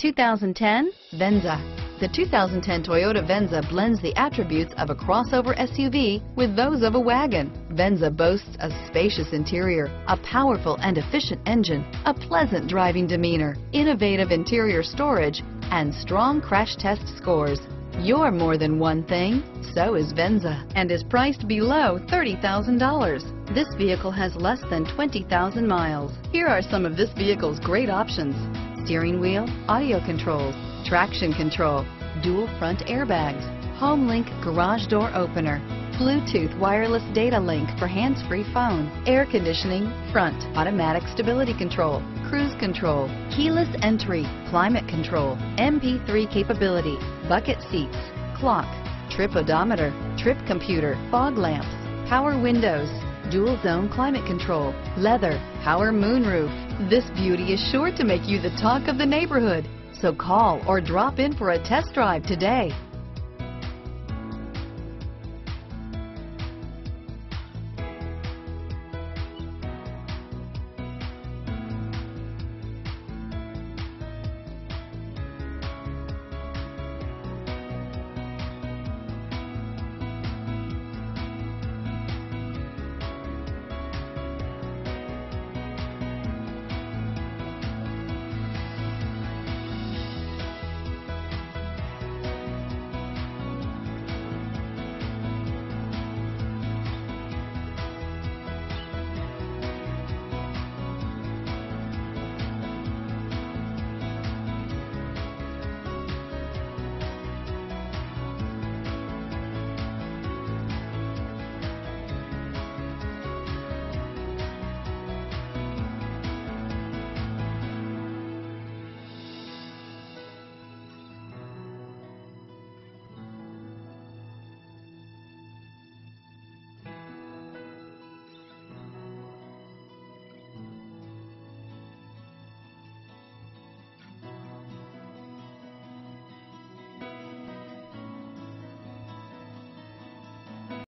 2010 Venza. The 2010 Toyota Venza blends the attributes of a crossover SUV with those of a wagon. Venza boasts a spacious interior, a powerful and efficient engine, a pleasant driving demeanor, innovative interior storage, and strong crash test scores. You're more than one thing, so is Venza, and is priced below $30,000. This vehicle has less than 20,000 miles. Here are some of this vehicle's great options. Steering wheel, audio controls, traction control, dual front airbags, home link garage door opener, Bluetooth wireless data link for hands-free phone, air conditioning, front, automatic stability control, cruise control, keyless entry, climate control, MP3 capability, bucket seats, clock, trip odometer, trip computer, fog lamps, power windows, dual zone climate control, leather, power moonroof. This beauty is sure to make you the talk of the neighborhood. So call or drop in for a test drive today.